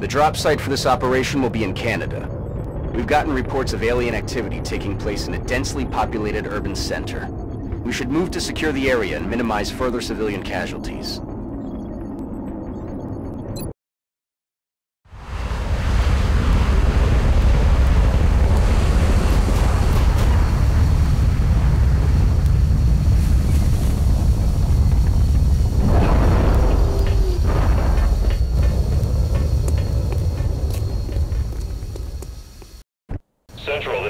The drop site for this operation will be in Canada. We've gotten reports of alien activity taking place in a densely populated urban center. We should move to secure the area and minimize further civilian casualties.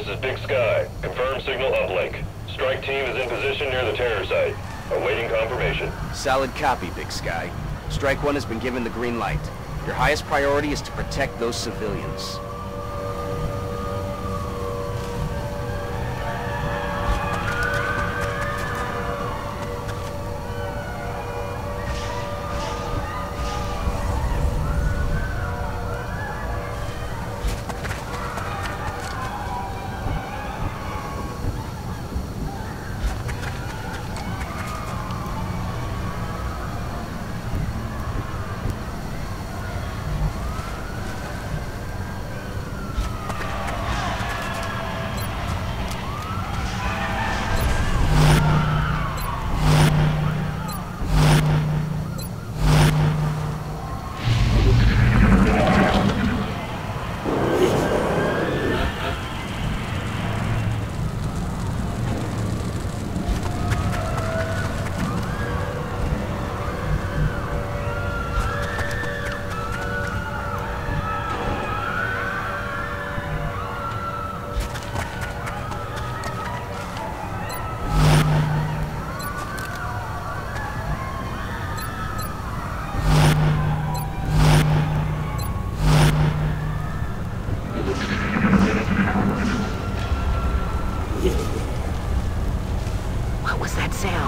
This is Big Sky. Confirm signal uplink. Strike team is in position near the terror site. Awaiting confirmation. Solid copy, Big Sky. Strike One has been given the green light. Your highest priority is to protect those civilians.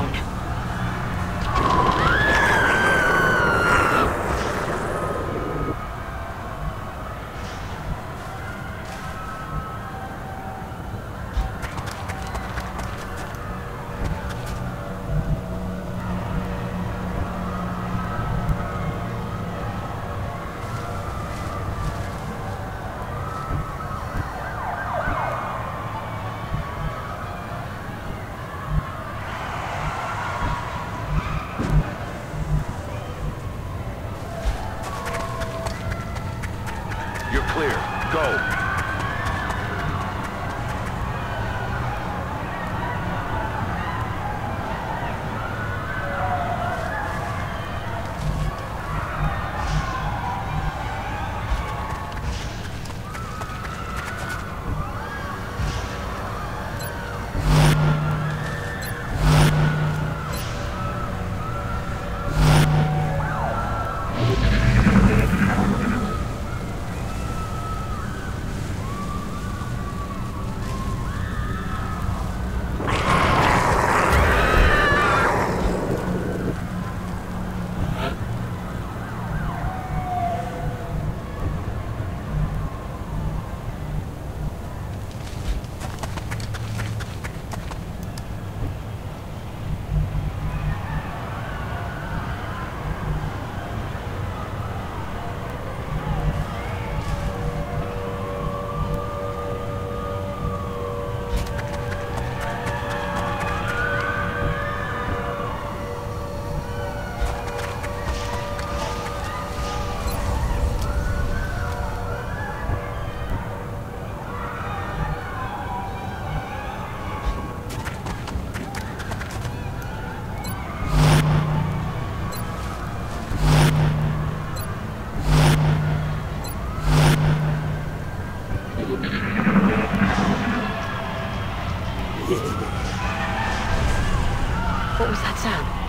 That clear. Go. What was that sound?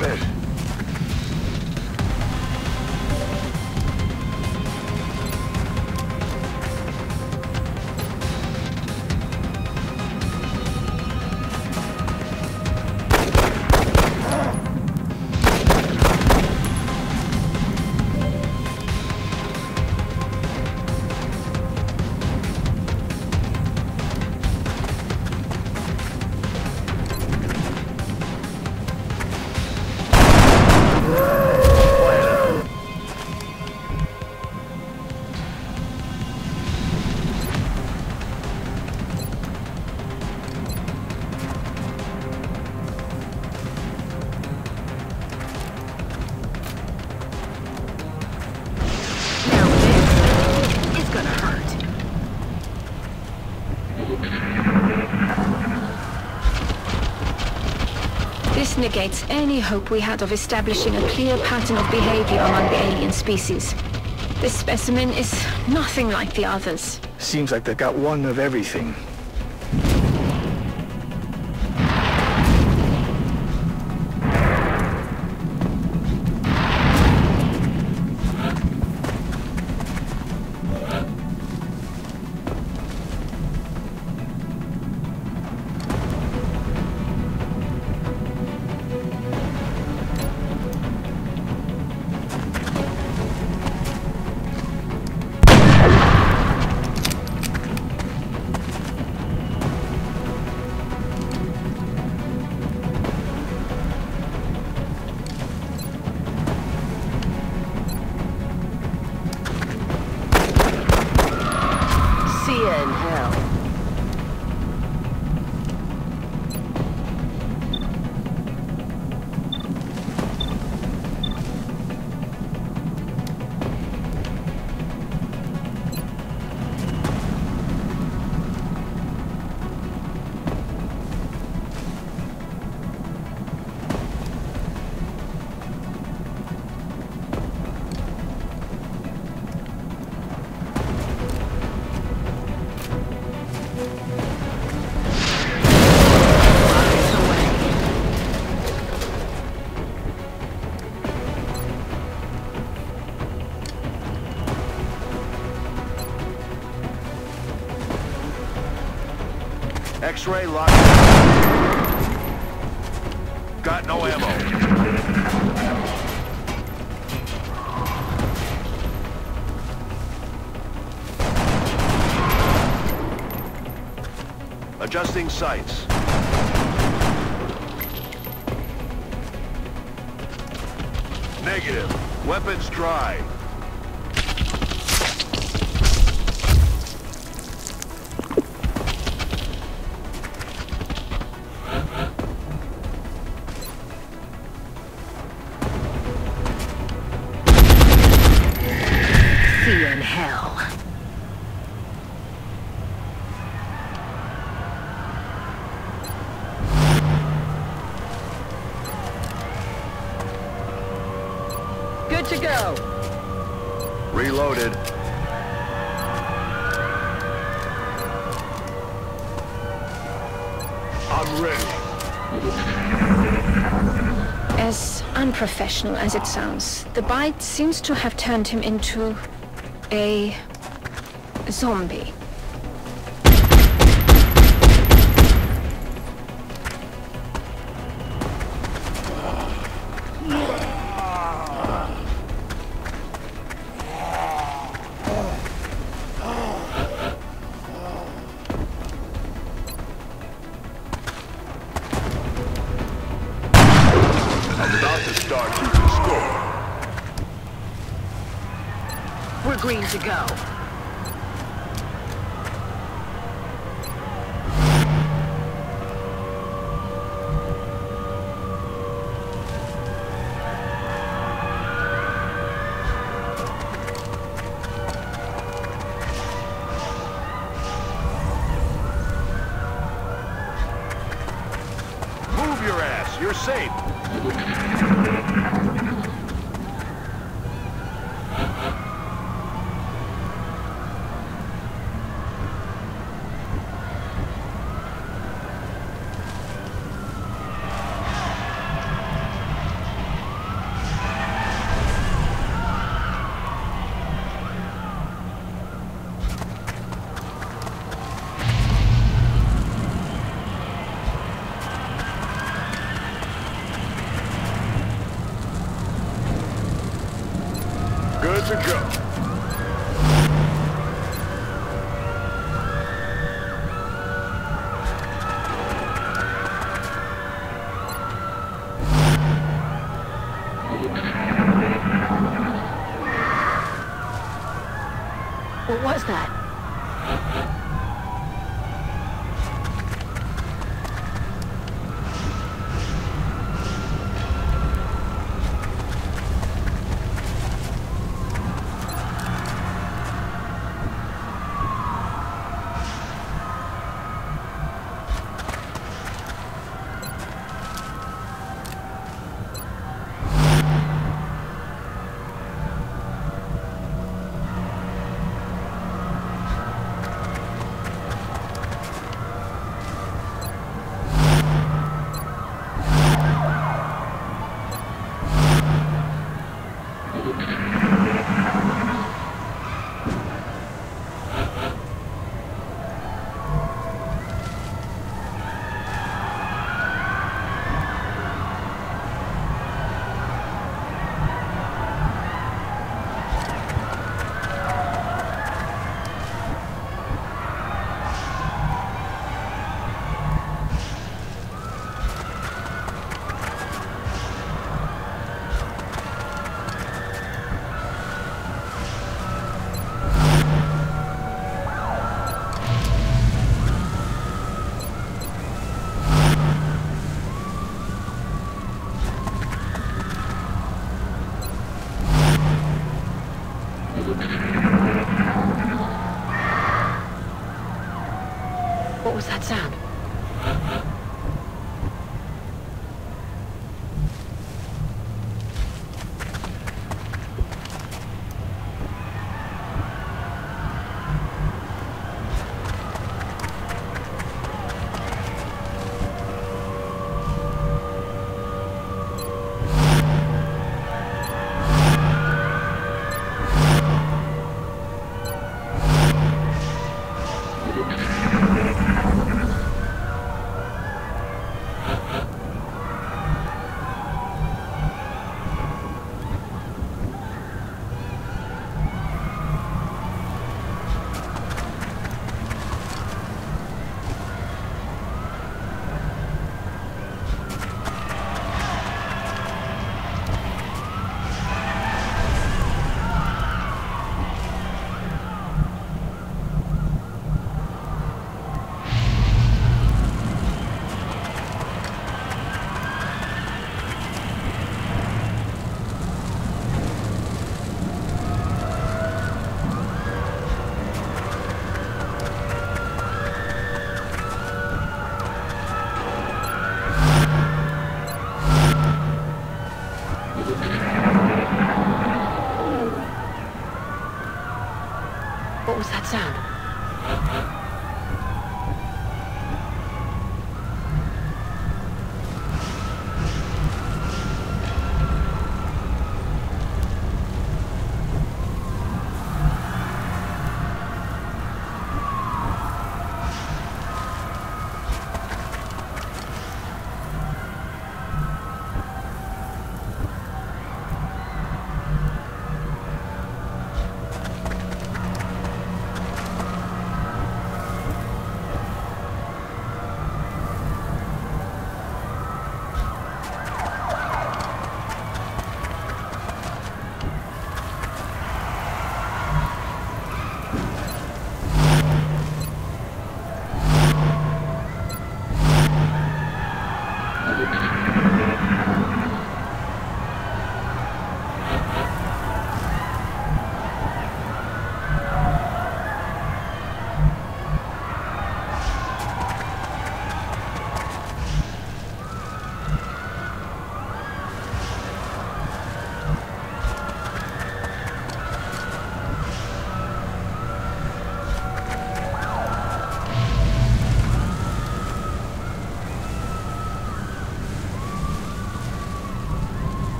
this. Negates any hope we had of establishing a clear pattern of behavior among the alien species. This specimen is nothing like the others. Seems like they've got one of everything. X-ray locked. Got no ammo. Adjusting sights. Negative. Weapons dry. As unprofessional as it sounds, the bite seems to have turned him into a zombie. Green to go. Was that? Was that sound?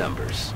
Numbers.